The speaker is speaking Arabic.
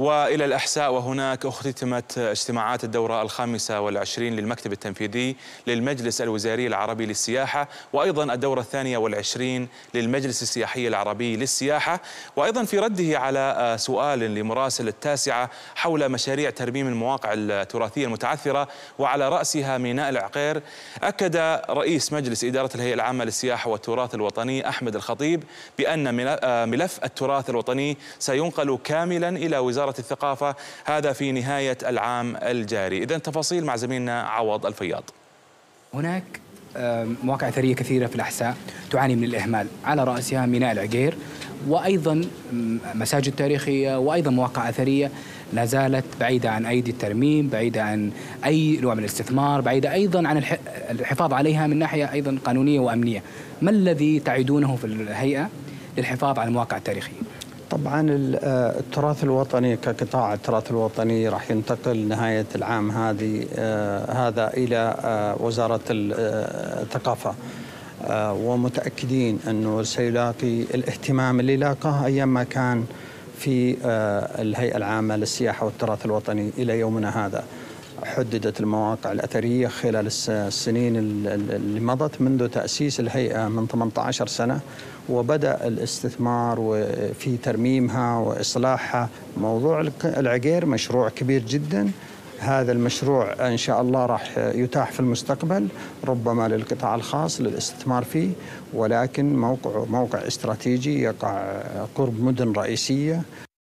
وإلى الأحساء وهناك اختتمت اجتماعات الدورة الخامسة والعشرين للمكتب التنفيذي للمجلس الوزاري العربي للسياحة وأيضا الدورة الثانية والعشرين للمجلس السياحي العربي للسياحة. وأيضا في رده على سؤال لمراسل التاسعة حول مشاريع ترميم المواقع التراثية المتعثرة وعلى رأسها ميناء العقير أكد رئيس مجلس إدارة الهيئة العامة للسياحة والتراث الوطني أحمد الخطيب بأن ملف التراث الوطني سينقل كاملا إلى وزارة الثقافة هذا في نهاية العام الجاري. إذا تفاصيل مع زميلنا عوض الفياض. هناك مواقع أثرية كثيرة في الأحساء تعاني من الإهمال على رأسها ميناء العقير وأيضا مساجد تاريخية وأيضا مواقع أثرية لا زالت بعيدة عن أيدي الترميم بعيدة عن أي نوع من الاستثمار بعيدة أيضا عن الحفاظ عليها من ناحية أيضا قانونية وأمنية. ما الذي تعيدونه في الهيئة للحفاظ على المواقع التاريخية؟ طبعا التراث الوطني كقطاع التراث الوطني راح ينتقل نهاية العام هذه هذا إلى وزارة الثقافة. ومتأكدين أنه سيلاقي الاهتمام اللي لاقاه أيام ما كان في الهيئة العامة للسياحة والتراث الوطني إلى يومنا هذا. حددت المواقع الأثرية خلال السنين اللي مضت منذ تأسيس الهيئة من 18 سنة وبدأ الاستثمار في ترميمها وإصلاحها. موضوع العقير مشروع كبير جدا. هذا المشروع إن شاء الله راح يتاح في المستقبل ربما للقطاع الخاص للاستثمار فيه. ولكن موقع موقع استراتيجي يقع قرب مدن رئيسية.